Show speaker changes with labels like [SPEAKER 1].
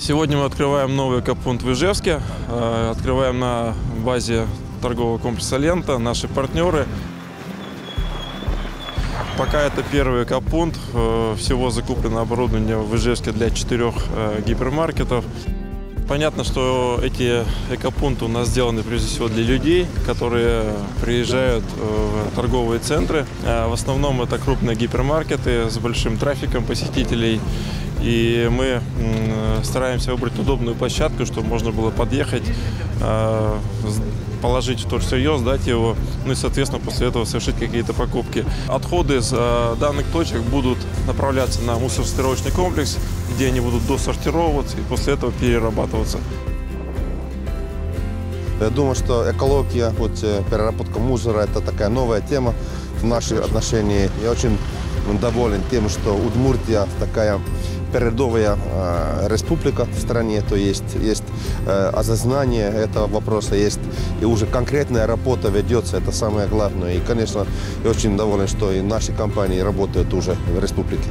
[SPEAKER 1] Сегодня мы открываем новый капунт в Ижевске. Э, Открываем на базе торгового комплекса «Лента». Наши партнеры. Пока это первый капунт. Э, Всего закуплено оборудование в Ижевске для четырех э, гипермаркетов. Понятно, что эти экопункты у нас сделаны прежде всего для людей, которые приезжают в торговые центры. В основном это крупные гипермаркеты с большим трафиком посетителей. И мы стараемся выбрать удобную площадку, чтобы можно было подъехать, с- положить в торсырье, сдать его, ну и, соответственно, после этого совершить какие-то покупки. Отходы с э, данных точек будут направляться на мусоросортировочный комплекс, где они будут досортировываться и после этого перерабатываться.
[SPEAKER 2] Я думаю, что экология, вот, э, переработка мусора – это такая новая тема в наших отношениях. Я очень доволен тем, что Удмуртия такая передовая э, республика в стране, то есть есть э, осознание этого вопроса, есть и уже конкретная работа ведется, это самое главное. И, конечно, я очень доволен, что и наши компании работают уже в республике.